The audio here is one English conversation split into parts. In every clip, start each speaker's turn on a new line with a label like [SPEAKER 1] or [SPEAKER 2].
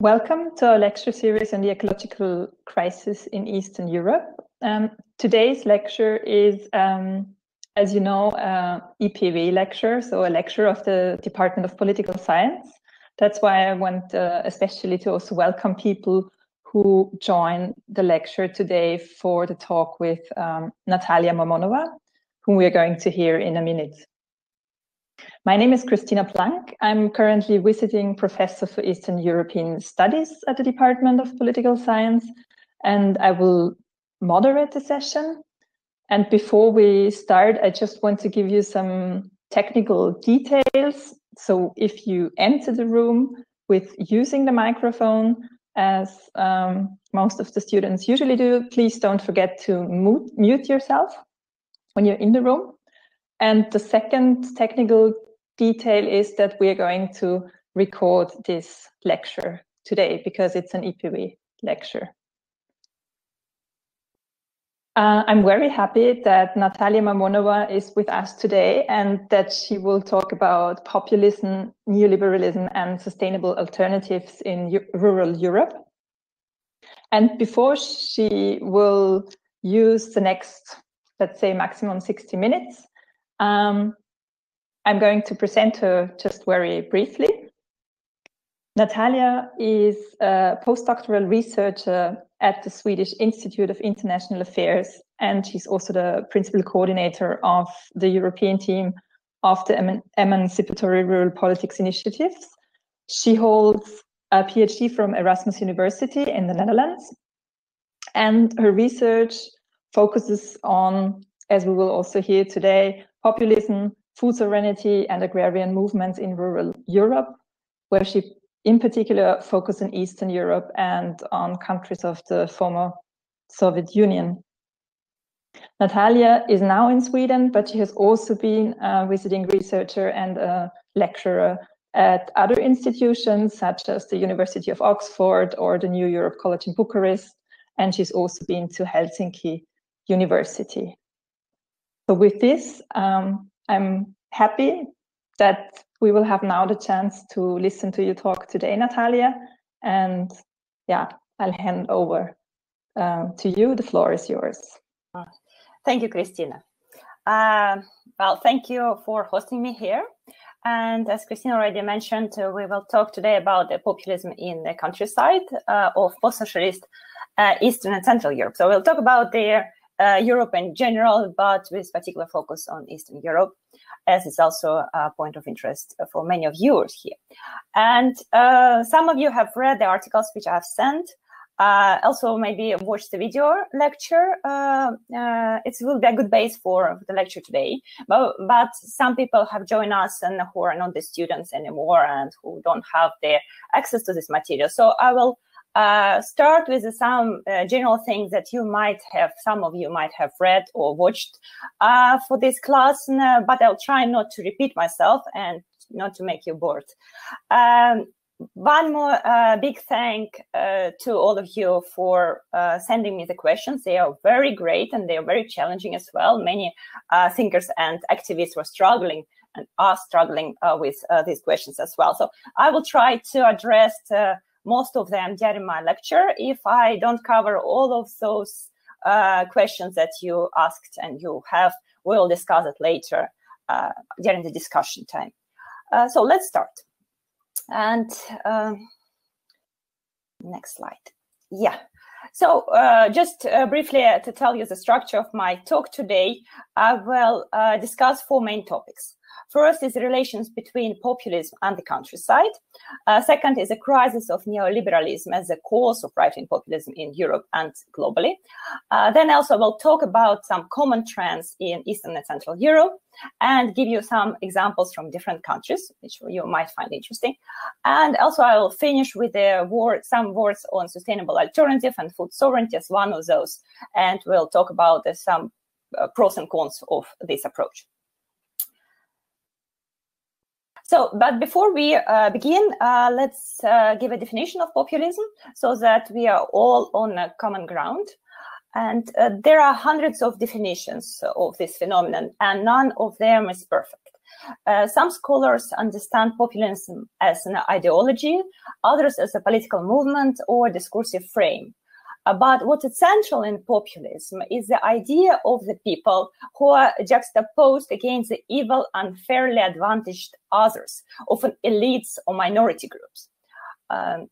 [SPEAKER 1] Welcome to our lecture series on the ecological crisis in Eastern Europe. Um, today's lecture is, um, as you know, uh, IPW lecture, so a lecture of the Department of Political Science. That's why I want uh, especially to also welcome people who join the lecture today for the talk with um, Natalia Mamonova, whom we are going to hear in a minute. My name is Christina Plank. I'm currently visiting professor for Eastern European Studies at the Department of Political Science, and I will moderate the session. And before we start, I just want to give you some technical details. So if you enter the room with using the microphone, as um, most of the students usually do, please don't forget to mute, mute yourself when you're in the room. And the second technical detail is that we are going to record this lecture today because it's an IPW lecture. Uh, I'm very happy that Natalia Mamonova is with us today and that she will talk about populism, neoliberalism, and sustainable alternatives in rural Europe. And before she will use the next, let's say, maximum 60 minutes, um, I'm going to present her just very briefly. Natalia is a postdoctoral researcher at the Swedish Institute of International Affairs, and she's also the principal coordinator of the European team of the Emancipatory Rural Politics Initiatives. She holds a PhD from Erasmus University in the Netherlands, and her research focuses on, as we will also hear today, populism, food sovereignty and agrarian movements in rural Europe, where she in particular focused on Eastern Europe and on countries of the former Soviet Union. Natalia is now in Sweden, but she has also been a visiting researcher and a lecturer at other institutions such as the University of Oxford or the New Europe College in Bucharest, and she's also been to Helsinki University. So with this, um, I'm happy that we will have now the chance to listen to you talk today, Natalia. And yeah, I'll hand over uh, to you. The floor is yours.
[SPEAKER 2] Thank you, Christina. Uh, well, thank you for hosting me here. And as Christina already mentioned, uh, we will talk today about the populism in the countryside uh, of post-socialist uh, Eastern and Central Europe. So we'll talk about the uh, Europe in general, but with particular focus on Eastern Europe, as is also a point of interest for many of you here. And uh, some of you have read the articles which I have sent. Uh, also, maybe watch the video lecture. Uh, uh, it will be a good base for the lecture today. But, but some people have joined us and who are not the students anymore and who don't have the access to this material. So I will uh, start with some uh, general things that you might have, some of you might have read or watched uh, for this class, but I'll try not to repeat myself and not to make you bored. Um, one more uh, big thank uh, to all of you for sending me the questions. They are very great and they are very challenging as well. Many thinkers and activists were struggling and are struggling with these questions as well. So I will try to address most of them during my lecture. If I don't cover all of those uh, questions that you asked and you have, we'll discuss it later uh, during the discussion time. Uh, so let's start. And um, next slide. Yeah. So uh, just uh, briefly uh, to tell you the structure of my talk today, I will discuss four main topics. First is the relations between populism and the countryside. Uh, second is the crisis of neoliberalism as a cause of right-wing populism in Europe and globally. Uh, then also we'll talk about some common trends in Eastern and Central Europe and give you some examples from different countries, which you might find interesting. And also I will finish with the word, some words on sustainable alternative and food sovereignty as one of those. And we'll talk about uh, some pros and cons of this approach. So, but before we uh, begin, uh, let's uh, give a definition of populism so that we are all on a common ground. And uh, there are hundreds of definitions of this phenomenon, and none of them is perfect. Uh, some scholars understand populism as an ideology, others as a political movement or discursive frame. But what is central in populism is the idea of the people who are juxtaposed against the evil, unfairly advantaged others, often elites or minority groups. Um,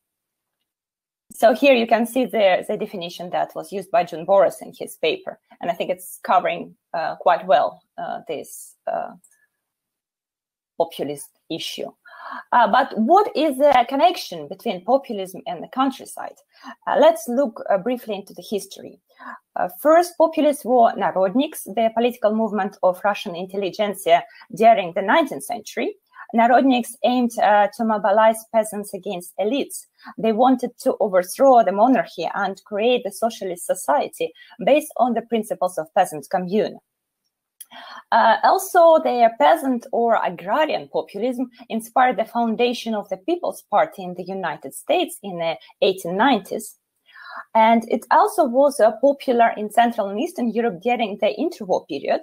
[SPEAKER 2] so here you can see the, the definition that was used by Jun Borras in his paper, and I think it's covering uh, quite well uh, this uh, populist issue. Uh, but what is the connection between populism and the countryside? Uh, let's look uh, briefly into the history. Uh, first, populists were Narodniks, the political movement of Russian intelligentsia during the 19th century. Narodniks aimed uh, to mobilize peasants against elites. They wanted to overthrow the monarchy and create a socialist society based on the principles of peasant commune. Uh, also, their peasant or agrarian populism inspired the foundation of the People's Party in the United States in the 1890s. And it also was uh, popular in Central and Eastern Europe during the interwar period.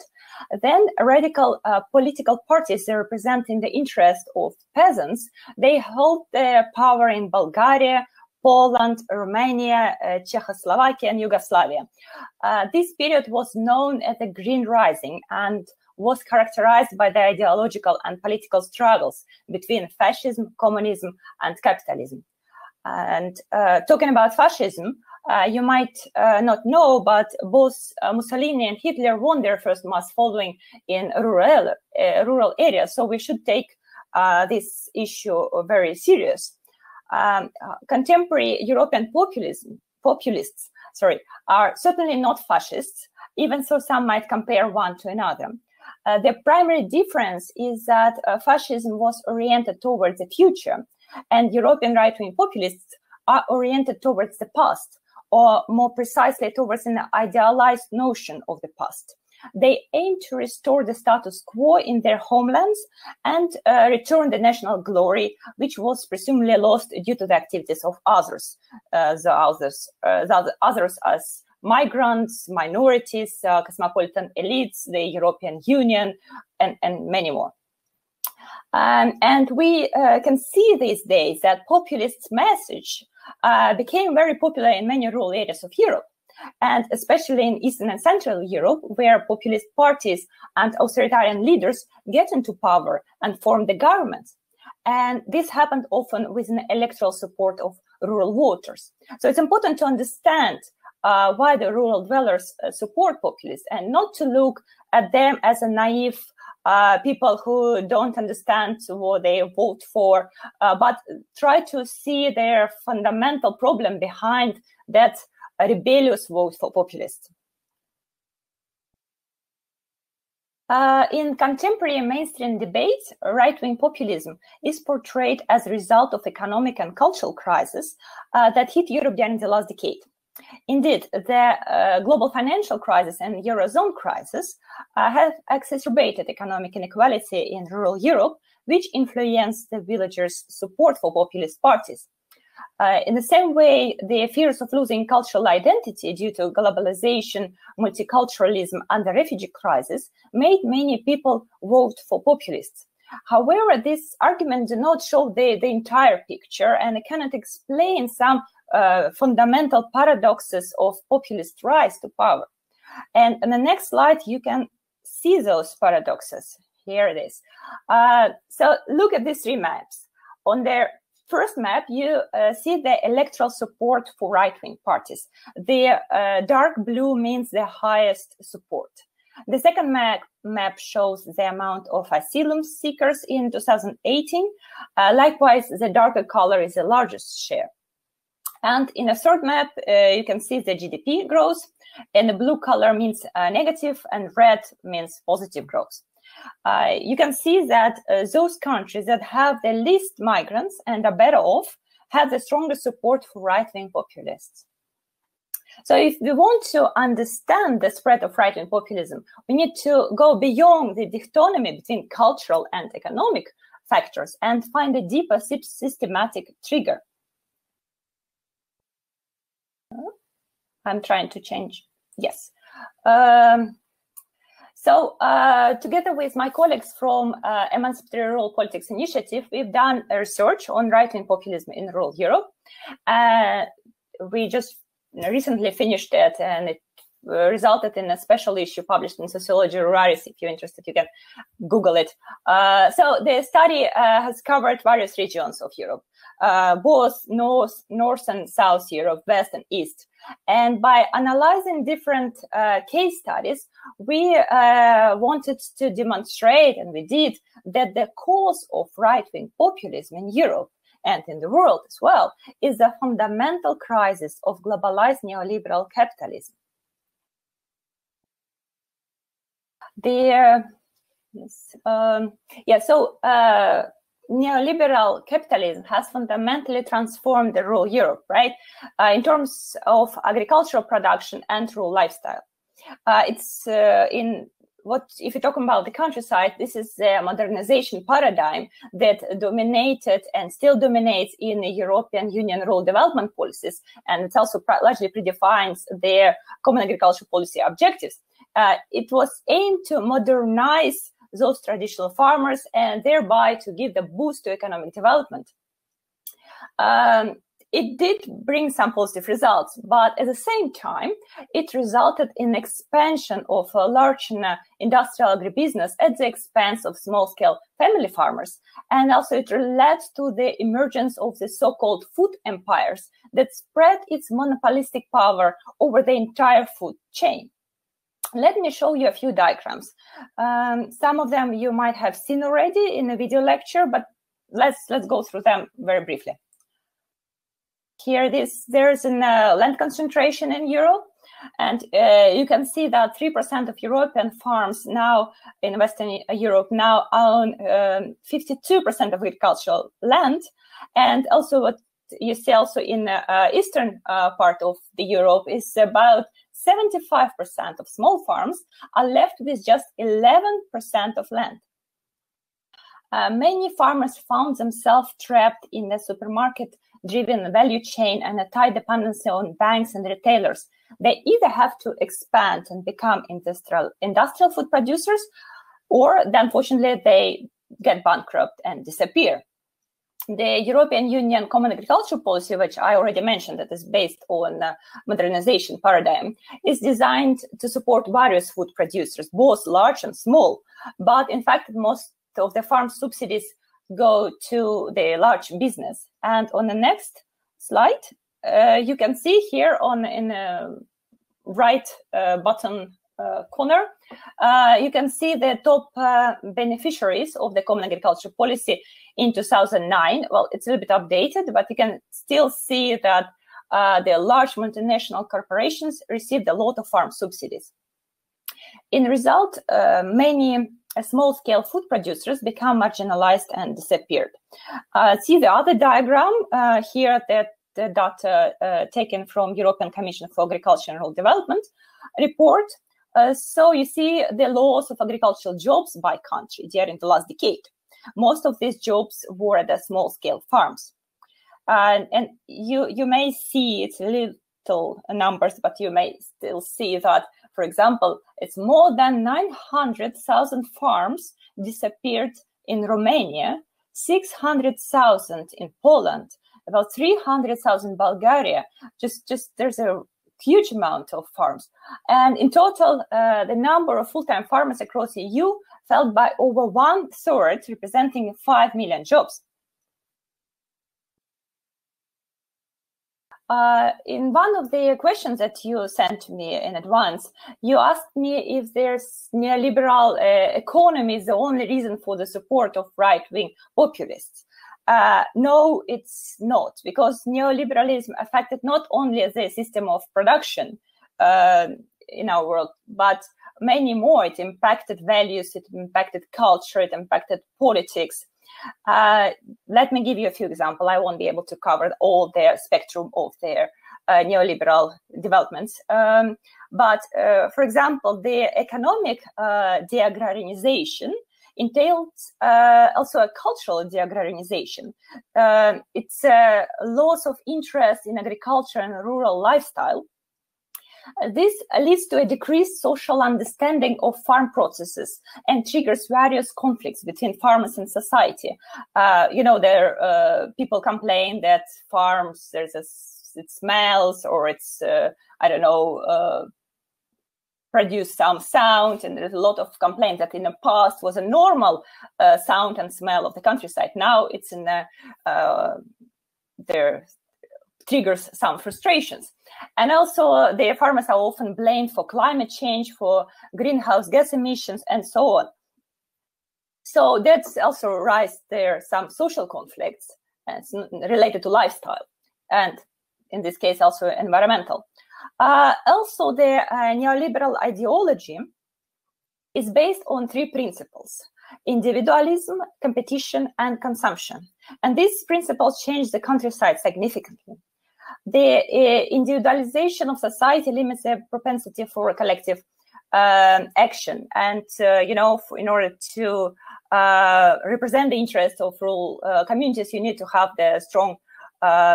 [SPEAKER 2] Then radical uh, political parties representing the interest of peasants, they held their power in Bulgaria, Poland, Romania, uh, Czechoslovakia, and Yugoslavia. Uh, this period was known as the Green Rising and was characterized by the ideological and political struggles between fascism, communism, and capitalism. And uh, talking about fascism, uh, you might uh, not know, but both uh, Mussolini and Hitler won their first mass following in rural rural areas. So we should take this issue very serious um, uh, contemporary European populism, populists sorry, are certainly not fascists, even so some might compare one to another. Uh, the primary difference is that uh, fascism was oriented towards the future, and European right wing populists are oriented towards the past, or more precisely, towards an idealized notion of the past. They aim to restore the status quo in their homelands and uh, return the national glory, which was presumably lost due to the activities of others, uh, the others, uh, the others as migrants, minorities, uh, cosmopolitan elites, the European Union, and, and many more. Um, and we uh, can see these days that populist message uh, became very popular in many rural areas of Europe and especially in Eastern and Central Europe, where populist parties and authoritarian leaders get into power and form the government. And this happened often with an electoral support of rural voters. So it's important to understand uh, why the rural dwellers uh, support populists and not to look at them as a naive uh, people who don't understand what they vote for, uh, but try to see their fundamental problem behind that a rebellious vote for populists. Uh, in contemporary mainstream debates, right-wing populism is portrayed as a result of economic and cultural crisis uh, that hit Europe during the last decade. Indeed, the uh, global financial crisis and Eurozone crisis uh, have exacerbated economic inequality in rural Europe, which influenced the villagers' support for populist parties. Uh, in the same way, the fears of losing cultural identity due to globalization, multiculturalism, and the refugee crisis made many people vote for populists. However, this argument do not show the, the entire picture and cannot explain some uh, fundamental paradoxes of populist rise to power. And in the next slide, you can see those paradoxes. Here it is. Uh, so look at these three maps. On their first map, you uh, see the electoral support for right-wing parties. The uh, dark blue means the highest support. The second map, map shows the amount of asylum seekers in 2018. Uh, likewise, the darker color is the largest share. And in the third map, uh, you can see the GDP growth, and the blue color means uh, negative, and red means positive growth uh, you can see that uh, those countries that have the least migrants and are better off have the strongest support for right-wing populists. So if we want to understand the spread of right-wing populism, we need to go beyond the dichotomy between cultural and economic factors and find a deeper systematic trigger. I'm trying to change. Yes. Um, So uh, together with my colleagues from uh, Emancipatory Rural Politics Initiative, we've done a research on right-wing populism in rural Europe. Uh, we just recently finished it and it resulted in a special issue published in Sociologia Ruralis. If you're interested, you can Google it. Uh, so the study uh, has covered various regions of Europe, uh, both North, North and South Europe, West and East. And by analyzing different uh, case studies, we uh, wanted to demonstrate, and we did, that the cause of right-wing populism in Europe and in the world as well is the fundamental crisis of globalized neoliberal capitalism the yes, um, yeah, so uh, neoliberal capitalism has fundamentally transformed the rural Europe, right, uh, in terms of agricultural production and rural lifestyle. Uh, it's uh, in what if you're talking about the countryside, this is the modernization paradigm that dominated and still dominates in the European Union rural development policies, and it also largely predefines their common agricultural policy objectives uh, it was aimed to modernize those traditional farmers and thereby to give the boost to economic development. Um, it did bring some positive results, but at the same time, it resulted in expansion of a large uh, industrial agribusiness at the expense of small-scale family farmers. And also it led to the emergence of the so-called food empires that spread its monopolistic power over the entire food chain let me show you a few diagrams. Um, some of them you might have seen already in a video lecture, but let's let's go through them very briefly. Here, this there's a uh, land concentration in Europe, and uh, you can see that three percent of European farms now in Western Europe now own um, fifty-two percent of agricultural land, and also what you see also in the uh, eastern uh, part of the Europe is about 75% of small farms are left with just 11% of land. Uh, many farmers found themselves trapped in the supermarket driven value chain and a tight dependency on banks and retailers. They either have to expand and become industrial, industrial food producers, or unfortunately, they get bankrupt and disappear the European Union Common Agricultural Policy, which I already mentioned, that is based on modernization paradigm, is designed to support various food producers, both large and small. But in fact, most of the farm subsidies go to the large business. And on the next slide, uh, you can see here on in the right uh, bottom uh, corner, uh, you can see the top uh, beneficiaries of the Common Agricultural Policy in 2009. Well, it's a little bit updated, but you can still see that uh, the large multinational corporations received a lot of farm subsidies. In result, uh, many uh, small-scale food producers become marginalized and disappeared. Uh, see the other diagram uh, here that the data uh, taken from European Commission for Agriculture and Rural Development report. So you see the loss of agricultural jobs by country during the last decade. Most of these jobs were at the small scale farms. Uh, and you, you may see it's little numbers, but you may still see that, for example, it's more than 900,000 farms disappeared in Romania, 600,000 in Poland, about 300,000 Bulgaria. Just, just there's a huge amount of farms. And in total, uh, the number of full-time farmers across the EU fell by over one third, representing 5 million jobs. Uh, in one of the questions that you sent to me in advance, you asked me if there's neoliberal uh, economy is the only reason for the support of right-wing populists. Uh, no, it's not, because neoliberalism affected not only the system of production uh, in our world, but many more. It impacted values, it impacted culture, it impacted politics. Uh, let me give you a few examples. I won't be able to cover all their spectrum of their uh, neoliberal developments. Um, but uh, for example, the economic uh, deagrarianization entails uh, also a cultural deagrarianization. Uh, it's a loss of interest in agriculture and rural lifestyle This leads to a decreased social understanding of farm processes and triggers various conflicts between farmers and society. Uh, you know, there uh, people complain that farms there's a it smells or it's uh, I don't know uh, produce some sound and there's a lot of complaints that in the past was a normal uh, sound and smell of the countryside. Now it's in the uh, there triggers some frustrations. And also uh, the farmers are often blamed for climate change for greenhouse gas emissions and so on. So that's also rise there some social conflicts related to lifestyle and in this case also environmental also, the uh, neoliberal ideology is based on three principles individualism, competition, and consumption. And these principles change the countryside significantly. The uh, individualization of society limits the propensity for collective uh, action. And, uh, you know, in order to uh, represent the interests of rural uh, communities, you need to have the strong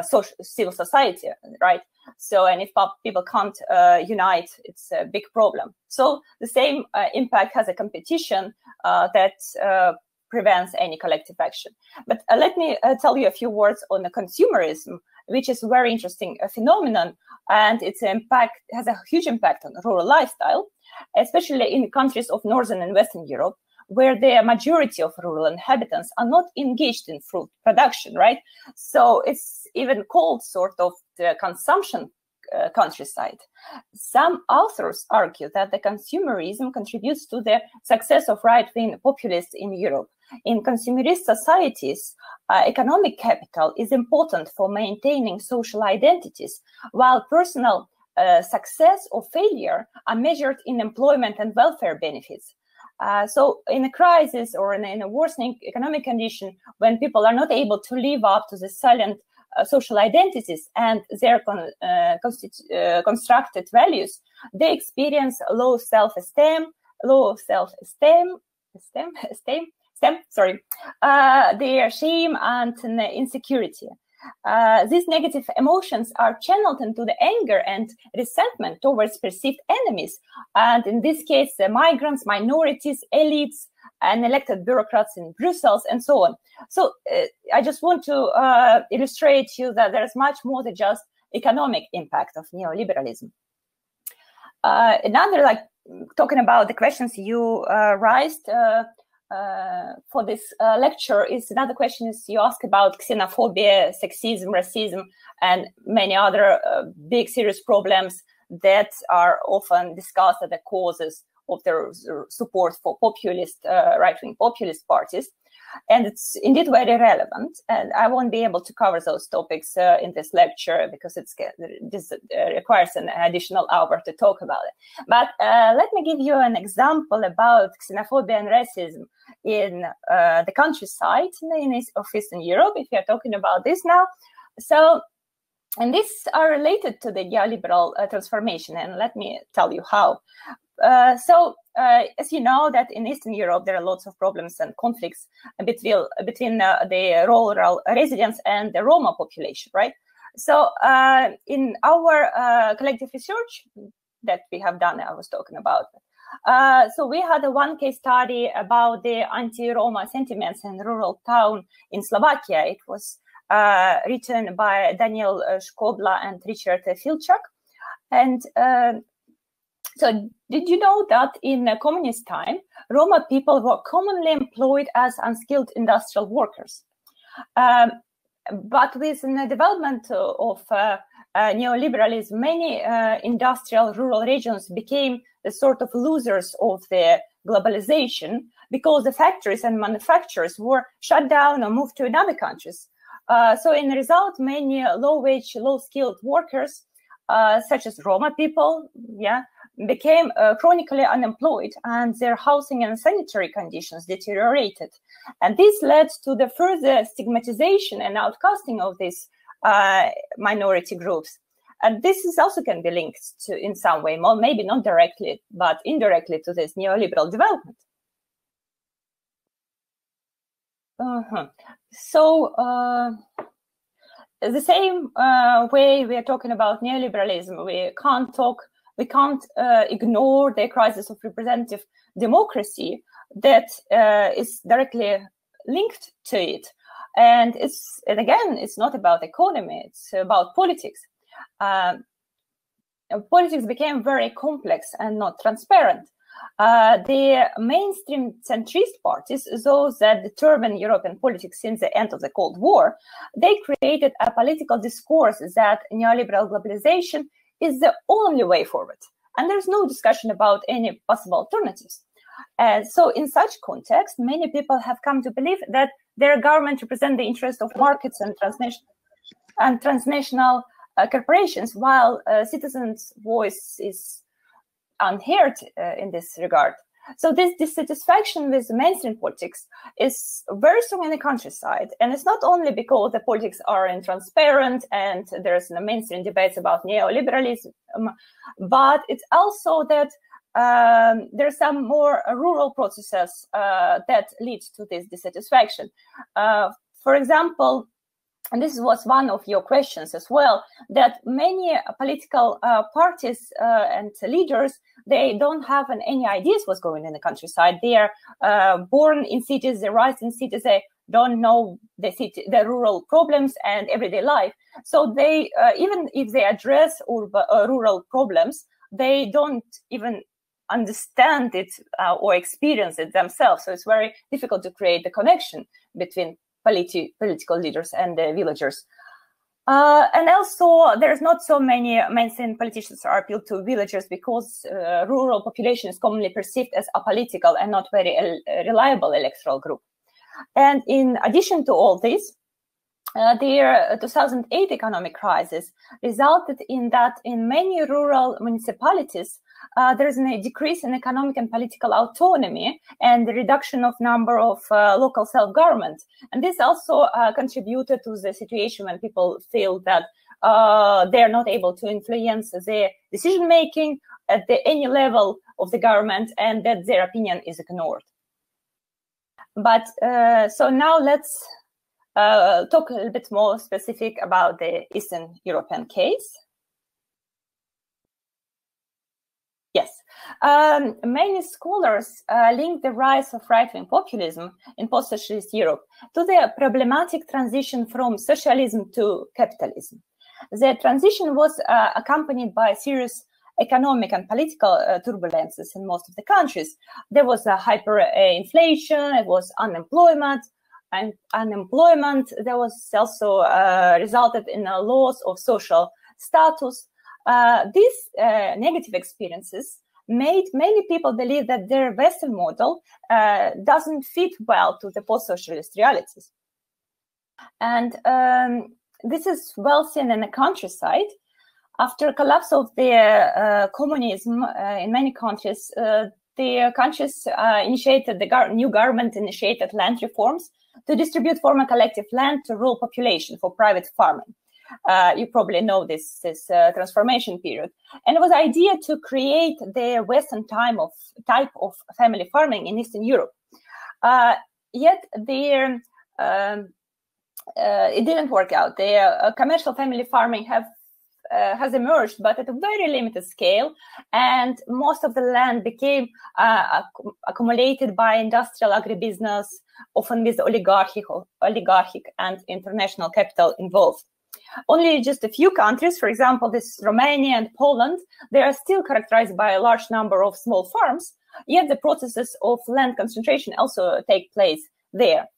[SPEAKER 2] social, civil society, right? So, and if people can't uh, unite, it's a big problem. So, the same uh, impact has a competition uh, that uh, prevents any collective action. But uh, let me uh, tell you a few words on the consumerism, which is a very interesting phenomenon, and its impact has a huge impact on rural lifestyle, especially in countries of northern and western Europe where the majority of rural inhabitants are not engaged in fruit production, right? So it's even called sort of consumption uh, countryside. Some authors argue that the consumerism contributes to the success of right wing populists in Europe. In consumerist societies, uh, economic capital is important for maintaining social identities, while personal uh, success or failure are measured in employment and welfare benefits. Uh, so, in a crisis or in, in, a worsening economic condition, when people are not able to live up to the silent social identities and their con- uh, uh, constructed values, they experience low self-esteem, low self-esteem, esteem, esteem, esteem, sorry, their shame and insecurity. Uh, these negative emotions are channeled into the anger and resentment towards perceived enemies. And in this case, the migrants, minorities, elites, and elected bureaucrats in Brussels, and so on. So uh, I just want to uh, illustrate to you that there's much more than just economic impact of neoliberalism. Uh, another, like talking about the questions you uh, raised, uh, uh, for this uh, lecture is another question is you ask about xenophobia, sexism, racism, and many other uh, big serious problems that are often discussed as the causes of their support for populist, uh, right-wing populist parties and it's indeed very relevant. And I won't be able to cover those topics uh, in this lecture because it's this uh, requires an additional hour to talk about it. But uh, let me give you an example about xenophobia and racism in uh, the countryside in, of Eastern Europe. If you are talking about this now, so and these are related to the neoliberal uh, transformation and let me tell you how uh, so uh, as you know that in Eastern Europe there are lots of problems and conflicts between between uh, the rural residents and the Roma population, right? So uh, in our uh, collective research that we have done, I was talking about. so we had a one case study about the anti-Roma sentiments in rural town in Slovakia. It was written by Daniel Skobla and Richard Filchak. And so, did you know that in communist time, Roma people were commonly employed as unskilled industrial workers? Um, but with the development of uh, uh, neoliberalism, many uh, industrial rural regions became the sort of losers of the globalization because the factories and manufacturers were shut down or moved to another countries. Uh, so, in result, many low-wage, low-skilled workers, uh, such as Roma people, yeah, became uh, chronically unemployed and their housing and sanitary conditions deteriorated. And this led to the further stigmatization and outcasting of these uh, minority groups. And this is also can be linked to, in some way, more, maybe not directly, but indirectly to this neoliberal development. Uh-huh. So, uh, the same uh, way we are talking about neoliberalism, we can't talk we can't uh, ignore the crisis of representative democracy that uh, is directly linked to it. And it's and again, it's not about economy; it's about politics. Um, politics became very complex and not transparent. Uh, the mainstream centrist parties, those that determine European politics since the end of the Cold War, they created a political discourse that neoliberal globalization is the only way forward. And there's no discussion about any possible alternatives. And so, in such context, many people have come to believe that their government represents the interest of markets and transnational and transnational uh, corporations, while uh, citizens' voice is unheard uh, in this regard. So this dissatisfaction with mainstream politics is very strong in the countryside, and it's not only because the politics are intransparent and there's no mainstream debates about neoliberalism, but it's also that um, there are some more rural processes uh, that lead to this dissatisfaction. Uh, for example, and this was one of your questions as well, that many political uh, parties uh, and leaders, they don't have an, any ideas what's going in the countryside. They are uh, born in cities, they rise in cities, they don't know the city, the rural problems and everyday life. So they, uh, even if they address urban, uh, rural problems, they don't even understand it uh, or experience it themselves. So it's very difficult to create the connection between politi- political leaders and the villagers. Uh, and also, there's not so many mainstream politicians are appeal to villagers because uh, rural population is commonly perceived as apolitical and not very el- reliable electoral group. And in addition to all this, uh, the 2008 economic crisis resulted in that in many rural municipalities, uh, there is a decrease in economic and political autonomy and the reduction of number of uh, local self-government. And this also uh, contributed to the situation when people feel that uh, they are not able to influence their decision making at the, any level of the government and that their opinion is ignored. But uh, so now let's uh, talk a little bit more specific about the Eastern European case. Yes. Um, many scholars uh, link the rise of right wing populism in post socialist Europe to the problematic transition from socialism to capitalism. The transition was uh, accompanied by serious economic and political uh, turbulences in most of the countries. There was a hyperinflation, it was unemployment, and unemployment. There was also uh, resulted in a loss of social status uh, these uh, negative experiences made many people believe that their Western model uh, doesn't fit well to the post-socialist realities. And um, this is well seen in the countryside. After collapse of the uh, communism uh, in many countries, uh, the countries initiated the new government initiated land reforms to distribute former collective land to rural population for private farming. Uh, you probably know this this uh, transformation period, and it was idea to create the Western time of type of family farming in Eastern Europe. Uh, yet there. Um, uh, it didn't work out. The uh, commercial family farming have uh, has emerged, but at a very limited scale, and most of the land became uh, acc- accumulated by industrial agribusiness, often with oligarchic, oligarchic and international capital involved. Only just a few countries, for example, this is Romania and Poland, they are still characterized by a large number of small farms, yet the processes of land concentration also take place there.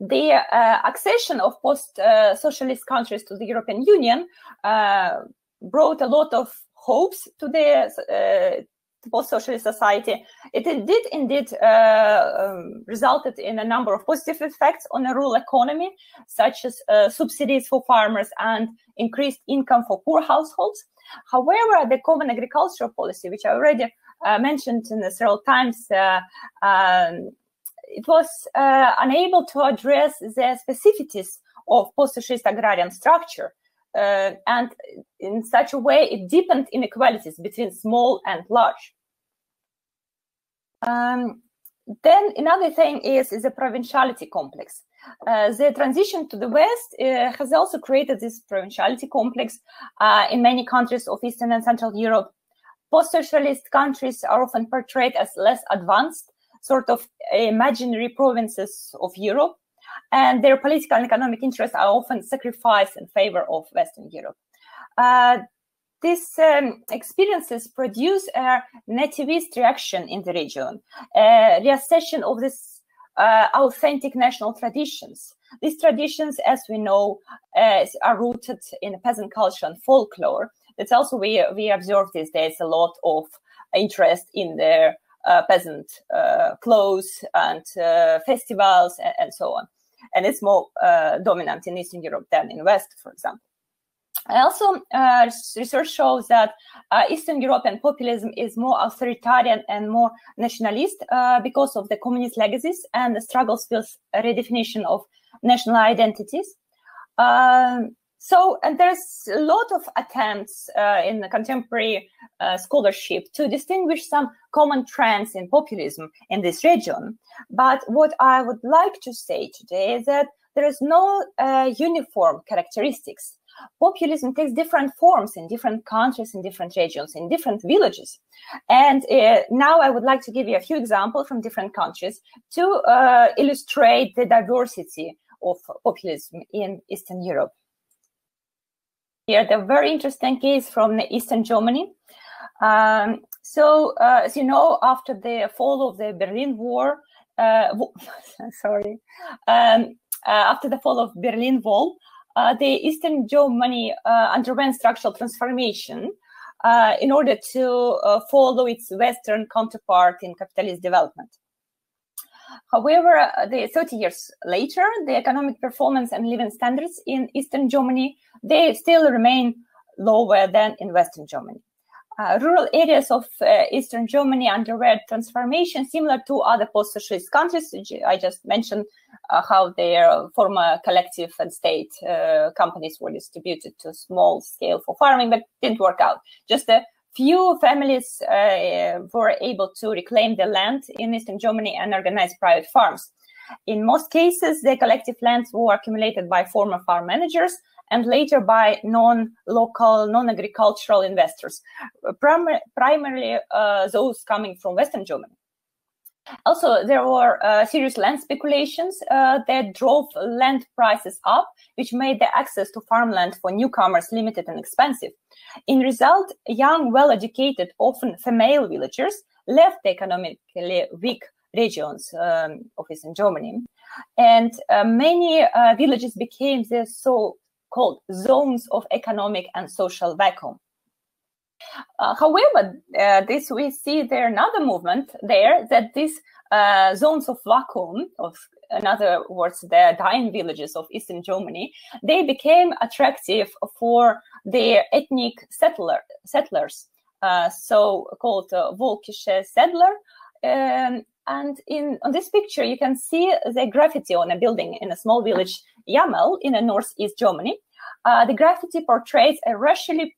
[SPEAKER 2] The uh, accession of post-socialist countries to the European Union uh, brought a lot of hopes to the uh, post-socialist society, it, it did indeed uh, um, resulted in a number of positive effects on the rural economy, such as uh, subsidies for farmers and increased income for poor households. However, the common agricultural policy, which I already uh, mentioned several times, uh, um, it was uh, unable to address the specificities of post-socialist agrarian structure. Uh, and in such a way it deepened inequalities between small and large. Um, then another thing is, is the provinciality complex. Uh, the transition to the West uh, has also created this provinciality complex uh, in many countries of Eastern and Central Europe. post-socialist countries are often portrayed as less advanced, sort of imaginary provinces of Europe, and their political and economic interests are often sacrificed in favor of Western Europe. Uh, these um, experiences produce a nativist reaction in the region, a reassession of this uh, authentic national traditions. These traditions, as we know, uh, are rooted in peasant culture and folklore. It's also we we observe these days a lot of interest in their uh, peasant uh, clothes and uh, festivals and, and, so on, and it's more uh, dominant in Eastern Europe than in West, for example. Also, uh, research shows that uh, Eastern European populism is more authoritarian and more nationalist uh, because of the communist legacies and the struggles with redefinition of national identities. Um, so, and there's a lot of attempts uh, in the contemporary uh, scholarship to distinguish some common trends in populism in this region. But what I would like to say today is that there is no uh, uniform characteristics populism takes different forms in different countries, in different regions, in different villages. And uh, now I would like to give you a few examples from different countries to uh, illustrate the diversity of populism in Eastern Europe. Here, the very interesting case from Eastern Germany. Um, so, uh, as you know, after the fall of the Berlin Wall, uh, sorry, um, uh, after the fall of Berlin Wall, uh, the Eastern Germany uh, underwent structural transformation in order to follow its Western counterpart in capitalist development. However, the 30 years later, the economic performance and living standards in Eastern Germany, they still remain lower than in Western Germany. Uh, rural areas of uh, Eastern Germany underwent transformation similar to other post-socialist countries. I just mentioned uh, how their former collective and state uh, companies were distributed to small scale for farming, but didn't work out. Just a few families uh, were able to reclaim the land in Eastern Germany and organize private farms. In most cases, the collective lands were accumulated by former farm managers and later by non-local, non-agricultural investors, prim primarily uh, those coming from Western Germany. Also, there were uh, serious land speculations uh, that drove land prices up, which made the access to farmland for newcomers limited and expensive. In result, young, well-educated, often female villagers left the economically weak regions um, of Eastern Germany, and uh, many uh, villages became the so called zones of economic and social vacuum. Uh, however, uh, this we see there another movement there that these uh, zones of vacuum, of in other words, the dying villages of Eastern Germany, they became attractive for their ethnic settler, settlers, uh, so called uh, Volkische settler. Um, and in on this picture, you can see the graffiti on a building in a small village, Jamel, in northeast Germany. Uh, the graffiti portrays a racially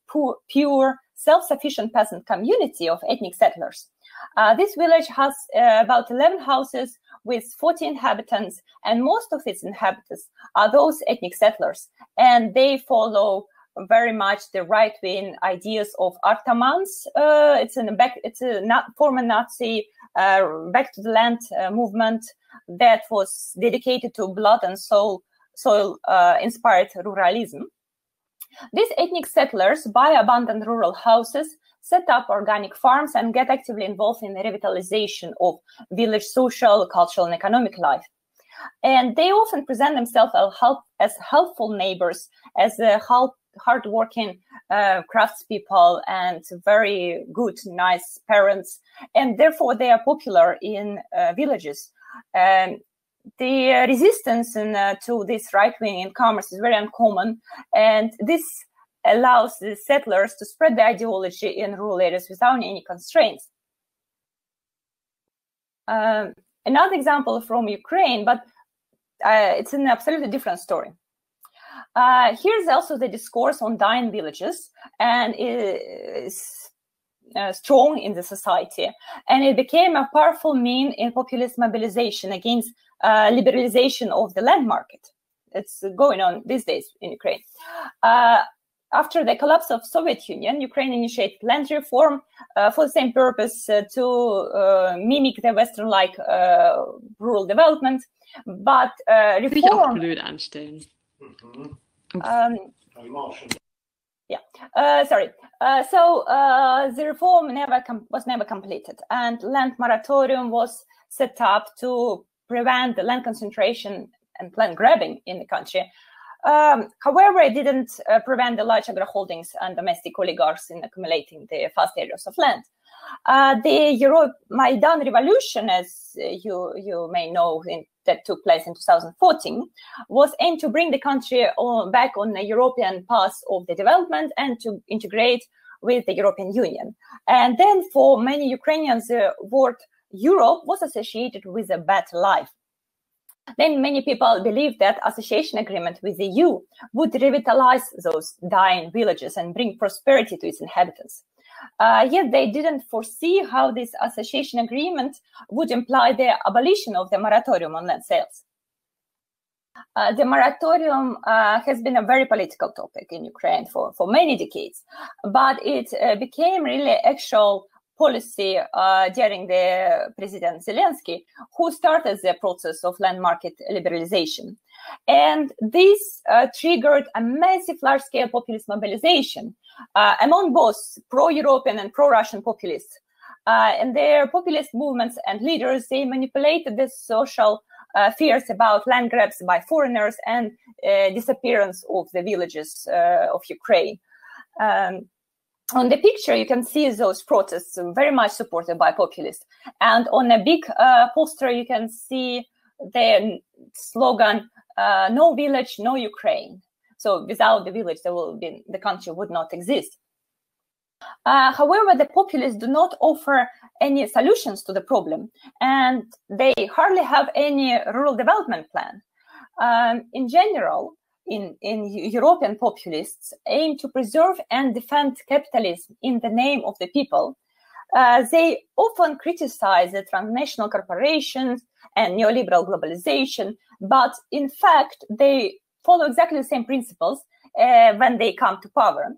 [SPEAKER 2] pure, self-sufficient peasant community of ethnic settlers. Uh, this village has uh, about 11 houses with 40 inhabitants, and most of its inhabitants are those ethnic settlers, and they follow very much the right-wing ideas of Artamans. Uh, it's a back, it's a not, former Nazi uh, back to the land uh, movement that was dedicated to blood and soul, soil uh, inspired ruralism. These ethnic settlers buy abandoned rural houses, set up organic farms, and get actively involved in the revitalization of village social, cultural, and economic life. And they often present themselves as helpful neighbors, as hardworking uh, craftspeople and very good, nice parents, and therefore they are popular in uh, villages. The resistance in, uh, to this right-wing incomers is very uncommon, and this allows the settlers to spread the ideology in rural areas without any constraints. Um, another example from Ukraine, but uh, it's an absolutely different story. Uh, here's also the discourse on dying villages, and is uh, strong in the society, and it became a powerful mean in populist mobilization against uh, liberalization of the land market. It's going on these days in Ukraine. Uh, after the collapse of Soviet Union, Ukraine initiated land reform uh, for the same purpose uh, to uh, mimic the Western-like uh, rural development. But uh, reform.
[SPEAKER 3] anstellen.
[SPEAKER 2] Um, yeah, uh, sorry. so the reform never was never completed, and land moratorium was set up to prevent the land concentration and land grabbing in the country. Um, however, it didn't uh, prevent the large agro-holdings and domestic oligarchs in accumulating the vast areas of land. Uh, the Euromaidan revolution, as you, you may know, in, that took place in 2014, was aimed to bring the country on, back on the European path of the development and to integrate with the European Union. And then for many Ukrainians, the word Europe was associated with a better life. Then many people believed that association agreement with the EU would revitalize those dying villages and bring prosperity to its inhabitants. Uh, yet they didn't foresee how this association agreement would imply the abolition of the moratorium on land sales. Uh, the moratorium uh, has been a very political topic in Ukraine for, for many decades, but it uh, became really actual policy uh, during the President Zelensky, who started the process of land market liberalization. And this uh, triggered a massive large-scale populist mobilization uh, among both pro-European and pro-Russian populists. Uh, and their populist movements and leaders, they manipulated the social uh, fears about land grabs by foreigners and uh, disappearance of the villages of Ukraine. Um, on the picture, you can see those protests very much supported by populists. And on a big uh, poster, you can see the slogan, uh, no village, no Ukraine. So without the village, there will be, the country would not exist. Uh, however, the populists do not offer any solutions to the problem, and they hardly have any rural development plan. Um, in general, in, in European populists aim to preserve and defend capitalism in the name of the people, uh, they often criticize the transnational corporations and neoliberal globalization, but in fact, they follow exactly the same principles uh, when they come to power.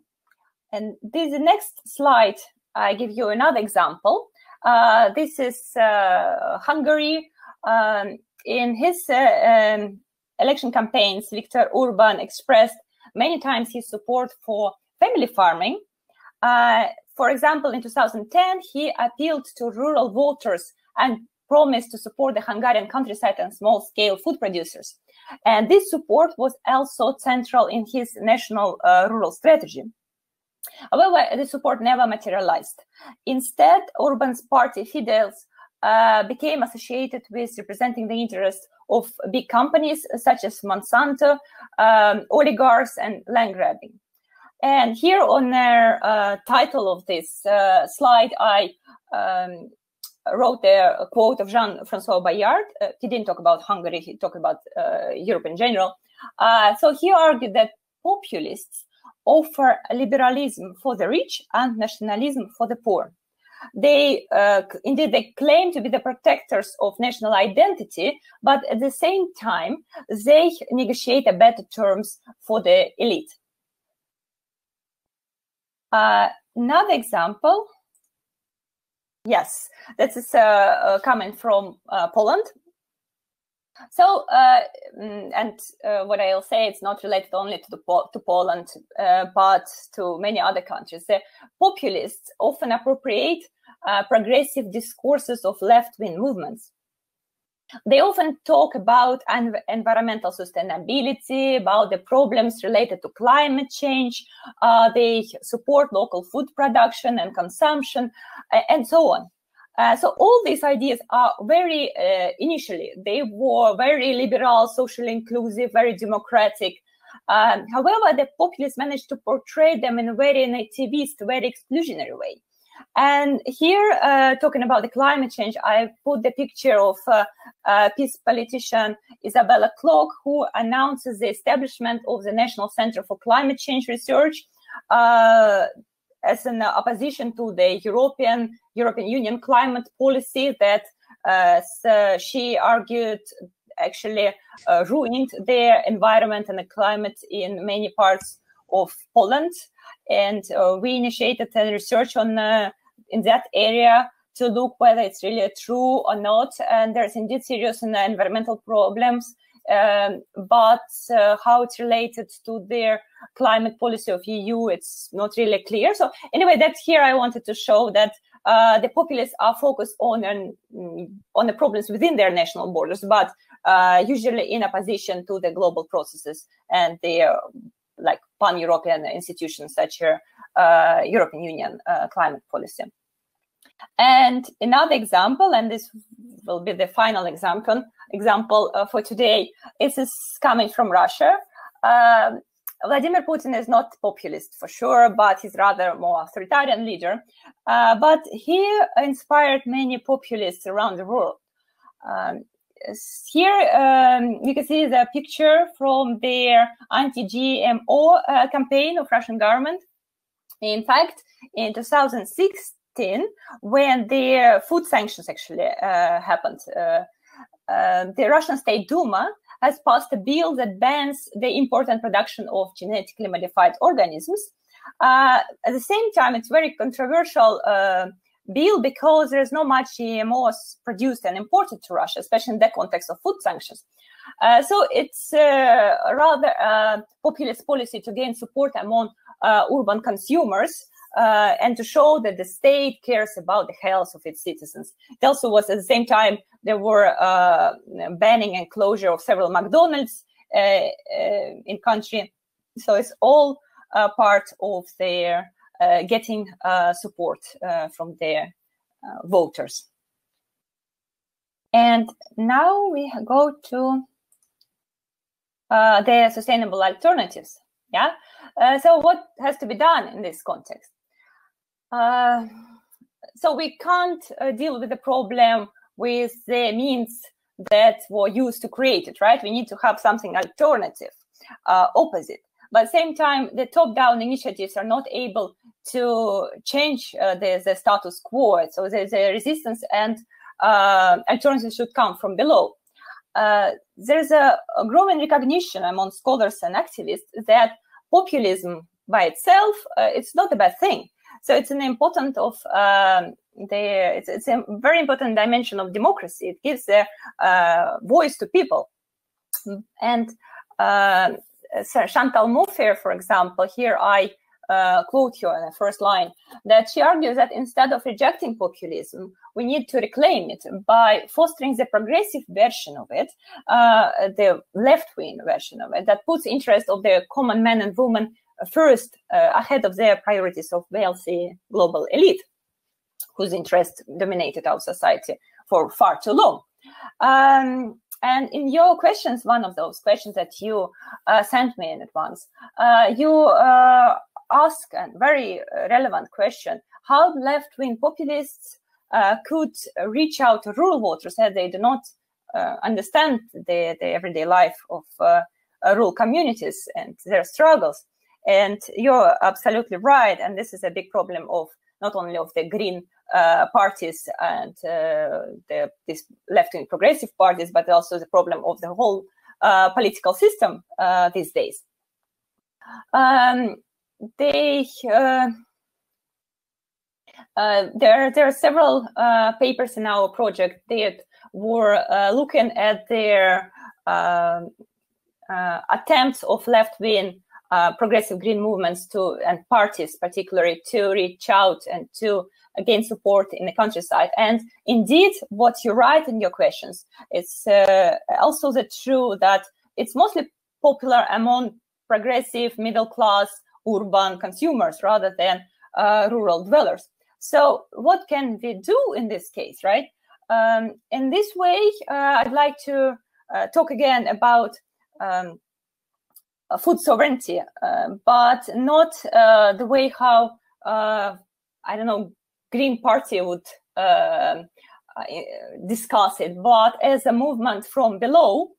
[SPEAKER 2] And this the next slide, I give you another example. Uh, this is uh, Hungary. Um, in his uh, um, election campaigns, Viktor Orban expressed many times his support for family farming. Uh, for example, in 2010, he appealed to rural voters and promised to support the Hungarian countryside and small scale food producers. And this support was also central in his national uh, rural strategy. However, the support never materialized. Instead, Orban's party Fidesz uh, became associated with representing the interests of big companies such as Monsanto, um, oligarchs, and land grabbing. And here on the uh, title of this uh, slide, I um, wrote a quote of Jean-Francois Bayart. Uh, he didn't talk about Hungary, he talked about uh, Europe in general. Uh, so he argued that populists offer liberalism for the rich and nationalism for the poor they uh, indeed they claim to be the protectors of national identity, but at the same time they negotiate a better terms for the elite. Uh, another example. Yes, this is uh, coming from uh, Poland. So, uh, mm, and uh, what I'll say, it's not related only to, to Poland, uh, but to many other countries. The populists often appropriate uh, progressive discourses of left-wing movements. They often talk about environmental sustainability, about the problems related to climate change. Uh, they support local food production and consumption, and so on. Uh, so all these ideas are very uh, initially they were very liberal, socially inclusive, very democratic. Um, however, the populists managed to portray them in a very nativist, very exclusionary way. And here, uh, talking about the climate change, I put the picture of uh, uh, PiS politician Izabela Kloc, who announces the establishment of the National Center for Climate Change Research as an opposition to the European European Union climate policy that uh, so she argued actually uh, ruined their environment and the climate in many parts of Poland, and uh, we initiated a research on uh, in that area to look whether it's really true or not. And there's indeed serious environmental problems, um, but uh, how it's related to their climate policy of EU, it's not really clear. So anyway, that's here I wanted to show that uh, the populists are focused on an, on the problems within their national borders, but uh, usually in opposition to the global processes and the uh, like pan-European institutions such as uh, European Union uh, climate policy. And another example, and this will be the final example example uh, for today, this is coming from Russia. Um, Vladimir Putin is not populist for sure, but he's rather more authoritarian leader. Uh, but he inspired many populists around the world. Um, here um, you can see the picture from their anti-GMO uh, campaign of Russian government. In fact, in 2016, when the food sanctions actually uh, happened, uh, uh the Russian State Duma has passed a bill that bans the import and production of genetically modified organisms. Uh, at the same time, it's very controversial uh, bill because there's not much GMOs produced and imported to Russia, especially in the context of food sanctions. Uh, so it's uh, rather populist policy to gain support among uh, urban consumers uh, and to show that the state cares about the health of its citizens. It also was at the same time there were uh, banning and closure of several McDonald's uh, in country. So it's all part of their uh, getting uh, support uh, from their voters. And now we go to the sustainable alternatives. Yeah. so what has to be done in this context? So we can't deal with the problem with the means that were used to create it, right? We need to have something alternative, uh, opposite. But at the same time, the top-down initiatives are not able to change uh, the, the, status quo. So there's a resistance and uh, alternatives should come from below. Uh, there's a, a, growing recognition among scholars and activists that populism by itself, uh, it's not a bad thing. So it's an important of um, the, it's, it's, a very important dimension of democracy. It gives a uh, voice to people. And uh, Chantal Mouffe, for example, here I uh, quote here in the first line, that she argues that instead of rejecting populism, we need to reclaim it by fostering the progressive version of it, uh, the left-wing version of it, that puts interest of the common man and woman first uh, ahead of their priorities of wealthy global elite, whose interests dominated our society for far too long. Um, and in your questions, one of those questions that you uh, sent me in advance, uh, you uh, ask a very uh, relevant question: How left-wing populists uh, could reach out to rural voters as they do not understand the, the, everyday life of rural communities and their struggles? And you're absolutely right. And this is a big problem of not only of the green uh, parties and uh, the left-wing progressive parties, but also the problem of the whole uh, political system uh, these days. Um, they uh, uh, there there are several papers in our project that were looking at their um, attempts of left-wing uh, progressive green movements to and parties particularly to reach out and to gain support in the countryside. And indeed what you write in your questions it's uh, also the true that it's mostly popular among progressive middle class urban consumers rather than uh, rural dwellers. So what can we do in this case right? Um, in this way uh, i'd like to uh, talk again about um, food sovereignty, uh, but not uh, the way how I don't know Green Party would um, discuss it, but as a movement from below,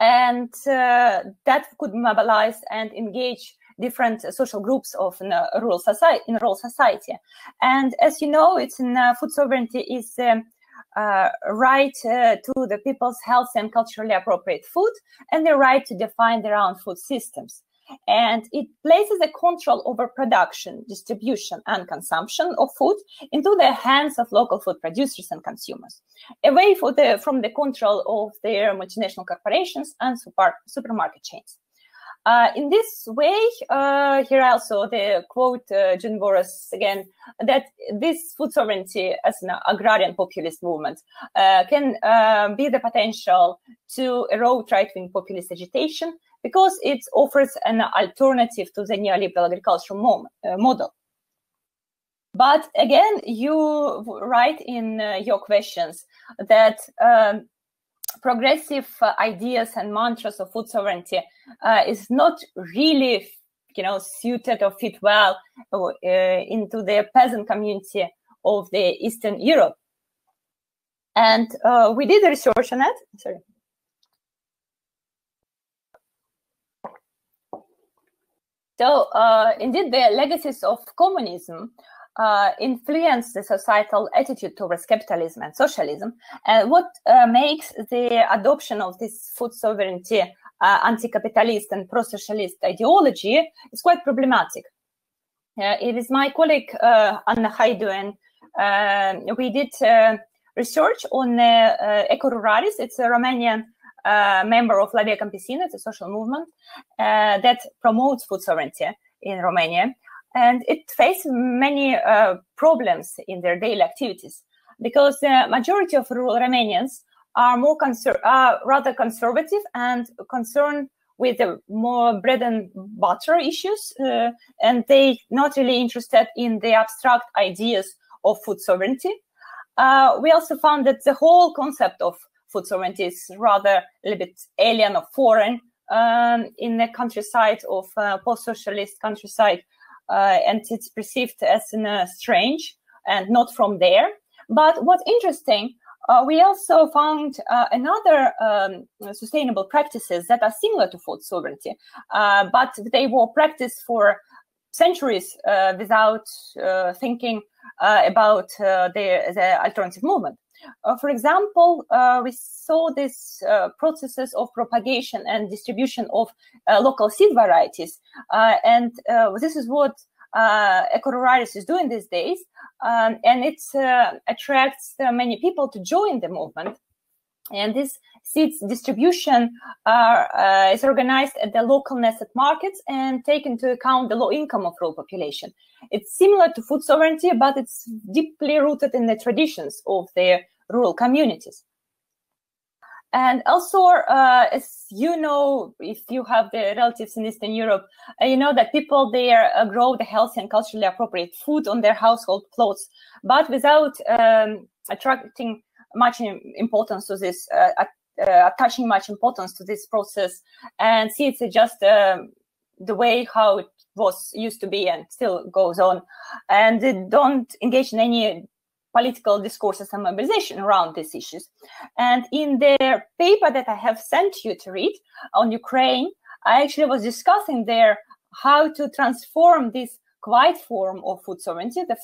[SPEAKER 2] and that could mobilize and engage different social groups of rural society in rural society. And as you know it's in uh, food sovereignty is um, uh, right uh, to the people's health and culturally appropriate food and the right to define their own food systems. and it places a control over production, distribution, and consumption of food into the hands of local food producers and consumers, away the, from the control of their multinational corporations and super, supermarket chains. Uh, in this way, uh, here also the quote uh, Borras again that this food sovereignty as an agrarian populist movement uh, can uh, be the potential to erode right-wing populist agitation because it offers an alternative to the neoliberal agricultural mo uh, model. But again, you write in your questions that um, progressive uh, ideas and mantras of food sovereignty uh, is not really you know suited or fit well uh, into the peasant community of the eastern europe. And we did research on it. Sorry. So uh, indeed the legacies of communism uh, influence the societal attitude towards capitalism and socialism, and what uh, makes the adoption of this food sovereignty uh, anti-capitalist and pro-socialist ideology is quite problematic. Uh, it is my colleague uh, Anna Hajdu and uh, we did research on uh, Eco Ruralis. It's a Romanian member of La Via Campesina, a social movement that promotes food sovereignty in Romania and it faces many uh, problems in their daily activities because the majority of rural Romanians are more conser- uh, rather conservative and concerned with the more bread and butter issues, uh, and they not really interested in the abstract ideas of food sovereignty. Uh, we also found that the whole concept of food sovereignty is rather a little bit alien or foreign um, in the countryside of uh, post-socialist countryside and it's perceived as uh, strange and not from there. But what's interesting, uh, we also found uh, another um, sustainable practices that are similar to food sovereignty, uh, but they were practiced for centuries uh, without thinking about the, the, alternative movement. For example, we saw these processes of propagation and distribution of local seed varieties, and this is what uh, is doing these days, um, and it uh, attracts uh, many people to join the movement. And this seeds distribution uh, is organized at the local nested markets and take into account the low income of rural population. It's similar to food sovereignty, but it's deeply rooted in the traditions of the rural communities. And also, uh, as you know, if you have the relatives in Eastern Europe, uh, you know that people there uh, grow the healthy and culturally appropriate food on their household plots, but without um, attracting much importance to this, uh, uh, attaching much importance to this process. And see, it's just um, the way how it was used to be and still goes on. And they don't engage in any political discourses and mobilization around these issues. And in the paper that I have sent you to read on Ukraine, I actually was discussing there how to transform this quiet form of food sovereignty, the,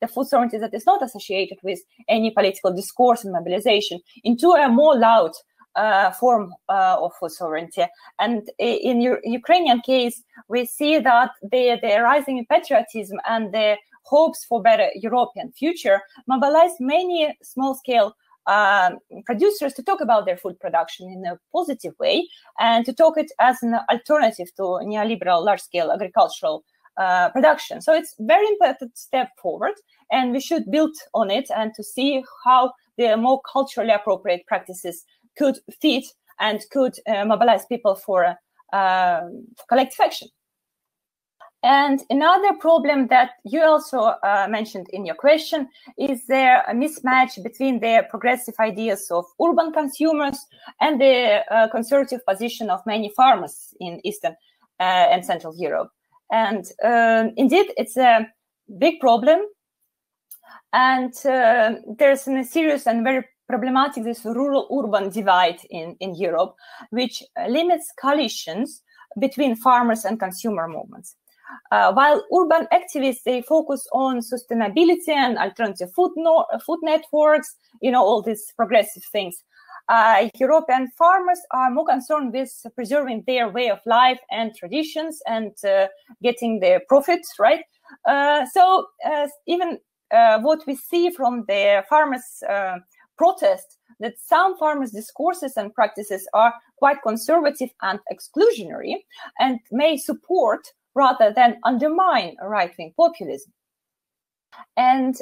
[SPEAKER 2] the food sovereignty that is not associated with any political discourse and mobilization, into a more loud uh, form uh, of food sovereignty. And in Ukrainian case, we see that the, the rising patriotism and the hopes for better European future mobilized many small-scale uh, producers to talk about their food production in a positive way and to talk it as an alternative to neoliberal large-scale agricultural uh, production. So it's very important step forward, and we should build on it and to see how the more culturally appropriate practices could fit and could uh, mobilize people for uh, collective action. And another problem that you also uh, mentioned in your question is there a mismatch between the progressive ideas of urban consumers and the uh, conservative position of many farmers in Eastern uh, and Central Europe. And um, indeed, it's a big problem. And uh, there's a serious and very problematic this rural-urban divide in, in Europe, which limits coalitions between farmers and consumer movements. Uh, while urban activists they focus on sustainability and alternative food no, food networks, you know all these progressive things. Uh, European farmers are more concerned with preserving their way of life and traditions and uh, getting their profits, right? Uh, so uh, even uh, what we see from the farmers' uh, protest that some farmers' discourses and practices are quite conservative and exclusionary and may support rather than undermine right-wing populism. And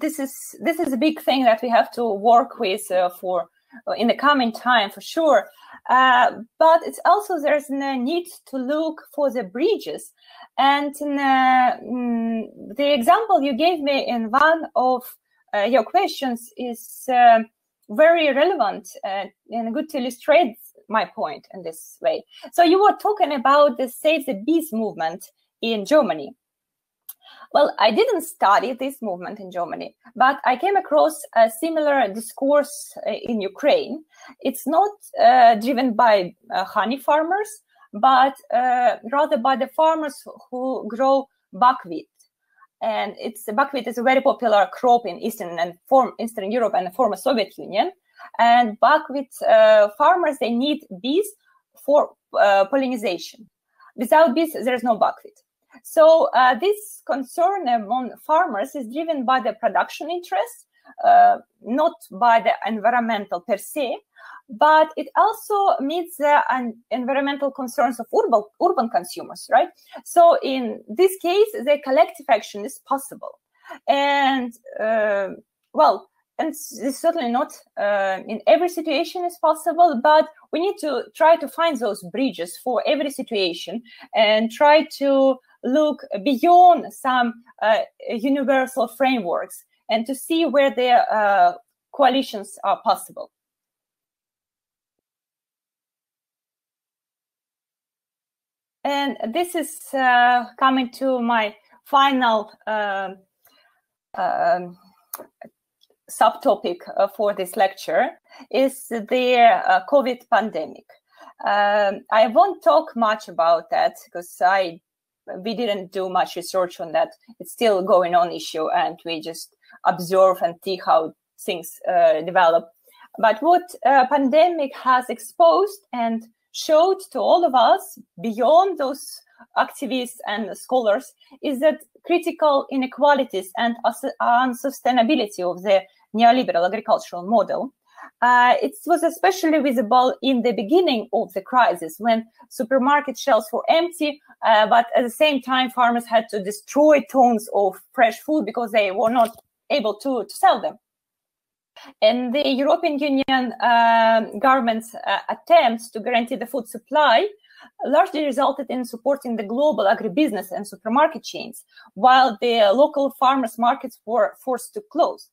[SPEAKER 2] this is this is a big thing that we have to work with uh, for uh, in the coming time for sure. Uh, but it's also there's a need to look for the bridges. And mm, the example you gave me in one of your questions is very relevant and good to illustrate my point in this way. So you were talking about the Save the Bees movement in Germany. Well, I didn't study this movement in Germany, but I came across a similar discourse uh, in Ukraine. It's not uh, driven by uh, honey farmers, but uh, rather by the farmers who grow buckwheat. And it's buckwheat is a very popular crop in Eastern and form, Eastern Europe and the former Soviet Union. And buckwheat farmers they need bees for pollination. Without bees, there is no buckwheat. So uh, this concern among farmers is driven by the production interests, uh, not by the environmental per se, but it also meets the environmental concerns of urban, urban consumers, right? So in this case, the collective action is possible. And uh, well, and it's certainly not uh, in every situation is possible, but we need to try to find those bridges for every situation and try to look beyond some uh, universal frameworks and to see where their uh, coalitions are possible. And this is uh, coming to my final um, um subtopic uh, for this lecture is the uh, COVID pandemic. Um, I won't talk much about that because I we didn't do much research on that. It's still going on issue, and we just observe and see how things uh, develop. But what uh, pandemic has exposed and showed to all of us beyond those activists and scholars is that critical inequalities and unsustainability of the neoliberal agricultural model uh, it was especially visible in the beginning of the crisis when supermarket shelves were empty, uh, but at the same time, farmers had to destroy tons of fresh food because they were not able to, to sell them. And the European Union um, government's uh, attempts to guarantee the food supply largely resulted in supporting the global agribusiness and supermarket chains, while the local farmers' markets were forced to close.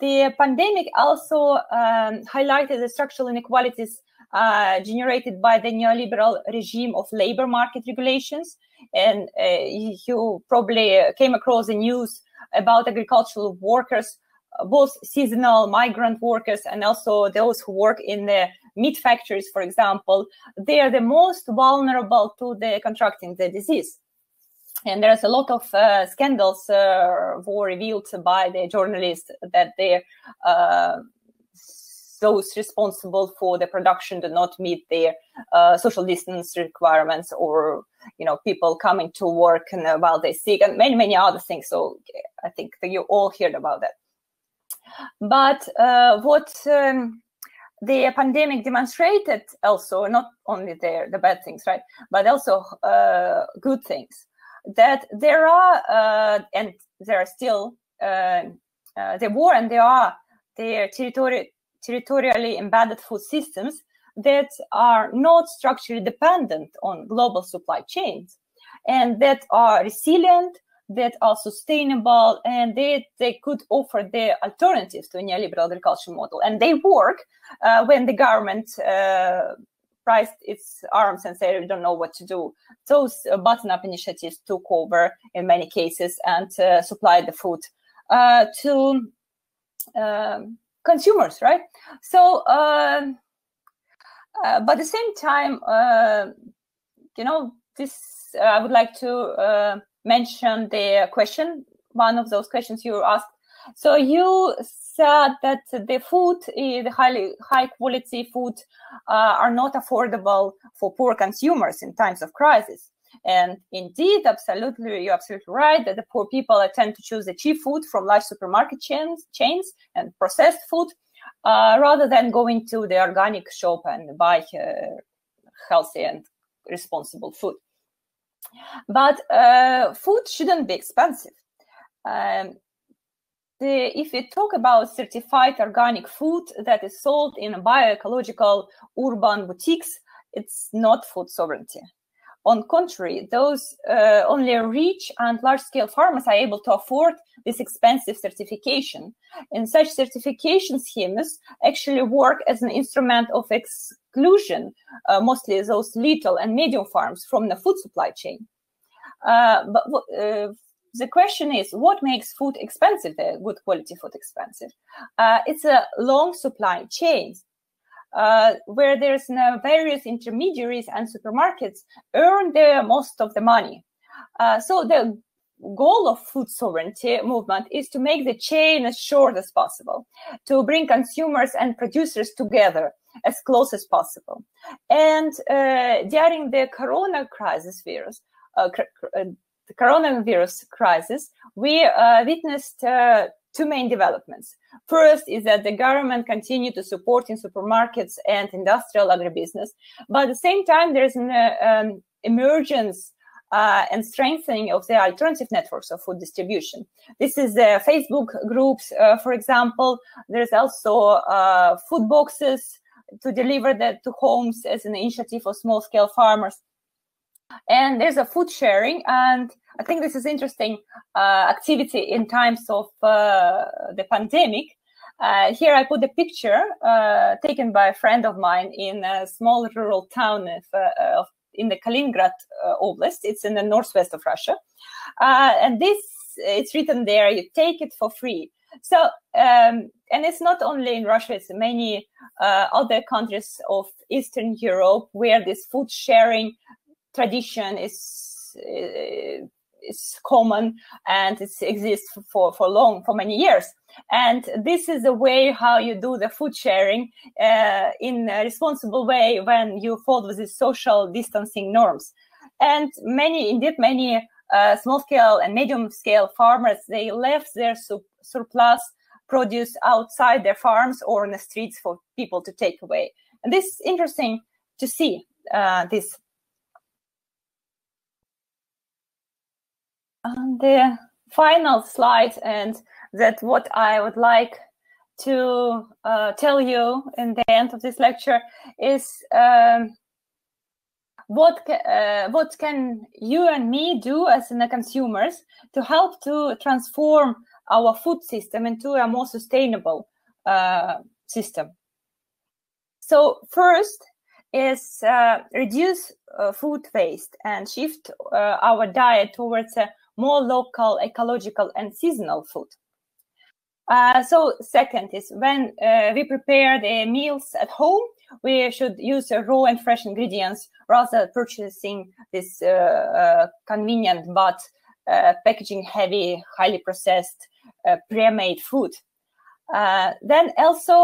[SPEAKER 2] The pandemic also um, highlighted the structural inequalities uh, generated by the neoliberal regime of labor market regulations. And uh, you probably came across the news about agricultural workers, uh, both seasonal migrant workers and also those who work in the meat factories, for example. They are the most vulnerable to the contracting the disease and there's a lot of uh, scandals uh, were revealed by the journalists that they uh, those responsible for the production do not meet their uh, social distance requirements or you know people coming to work and, uh, while they sick and many many other things. So i think that you all heard about that. But uh, what um, the pandemic demonstrated also not only the, the bad things right but also good things that there are uh, and there are still uh, uh, there were and there are there territori- territorially embedded food systems that are not structurally dependent on global supply chains and that are resilient that are sustainable and they, they could offer the alternatives to a neoliberal agriculture model. And they work uh, when the government uh, priced its arms and said we don't know what to do. Those uh, button-up initiatives took over in many cases and uh, supplied the food uh, to um, consumers, right? So, um, uh, but at the same time, uh, you know, this I would like to mention the question. One of those questions you asked So you said that the food, the highly high quality food, uh, are not affordable for poor consumers in times of crisis. And indeed, absolutely, you're absolutely right that the poor people tend to choose the cheap food from large supermarket chains, chains and processed food uh, rather than going to the organic shop and buy uh, healthy and responsible food. But uh, food shouldn't be expensive. Um, the, if we talk about certified organic food that is sold in bioecological urban boutiques, it's not food sovereignty. On contrary, those uh, only rich and large-scale farmers are able to afford this expensive certification. And such certification schemes actually work as an instrument of exclusion, uh, mostly those little and medium farms from the food supply chain. Uh, but uh, the question is, what makes food expensive, good quality food expensive? Uh, it's a long supply chain uh, where there's now various intermediaries and supermarkets earn the most of the money. Uh, so the goal of food sovereignty movement is to make the chain as short as possible, to bring consumers and producers together as close as possible. And uh, during the corona crisis virus, uh, the coronavirus crisis, we uh, witnessed two main developments. First is that the government continued to support in supermarkets and industrial agribusiness, but at the same time, there's an uh, um, emergence uh, and strengthening of the alternative networks of food distribution. This is the Facebook groups, uh, for example. There's also uh, food boxes to deliver that to homes as an initiative for small scale farmers. And there's a food sharing and I think this is interesting uh, activity in times of uh, the pandemic. Uh, here I put a picture uh, taken by a friend of mine in a small rural town of, uh, of in the Kaliningrad uh, Oblast. It's in the northwest of Russia, and this it's written there. You take it for free. So, um, and it's not only in Russia; it's many other countries of Eastern Europe where this food sharing tradition is is common and it exists for, for long, for many years. And this is the way how you do the food sharing uh, in a responsible way when you follow the social distancing norms. And many, indeed, many uh, small scale and medium scale farmers, they left their su- surplus produce outside their farms or in the streets for people to take away. And this is interesting to see uh, this the final slide, and that what I would like to uh, tell you in the end of this lecture is um, what uh, what can you and me do as in the consumers to help to transform our food system into a more sustainable uh, system. So first is uh, reduce uh, food waste and shift uh, our diet towards a more local, ecological, and seasonal food. Uh, so second is when uh, we prepare the meals at home, we should use uh, raw and fresh ingredients rather than purchasing this uh, uh, convenient but uh, packaging heavy, highly processed, pre-made food. then also,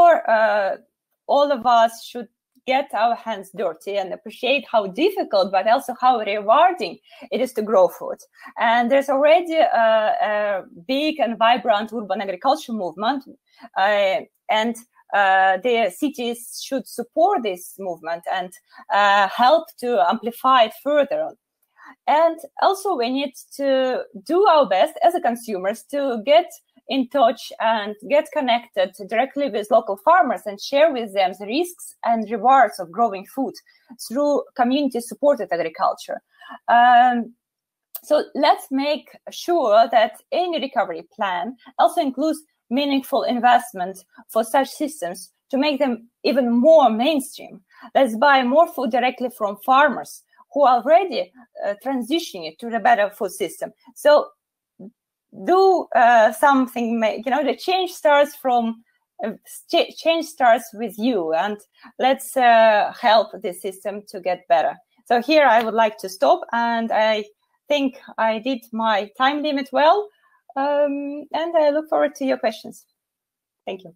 [SPEAKER 2] all of us should get our hands dirty and appreciate how difficult, but also how rewarding it is to grow food. And there's already a, a big and vibrant urban agriculture movement, uh, and uh, the cities should support this movement and uh, help to amplify it further. And also, we need to do our best as consumers to get in touch and get connected directly with local farmers and share with them the risks and rewards of growing food through community supported agriculture. Um, so let's make sure that any recovery plan also includes meaningful investment for such systems to make them even more mainstream. Let's buy more food directly from farmers who are already uh, transitioning to a better food system. So do uh, something you know the change starts from uh, change starts with you and let's uh, help the system to get better so here i would like to stop and i think i did my time limit well Um, and I look forward to your questions. Thank you.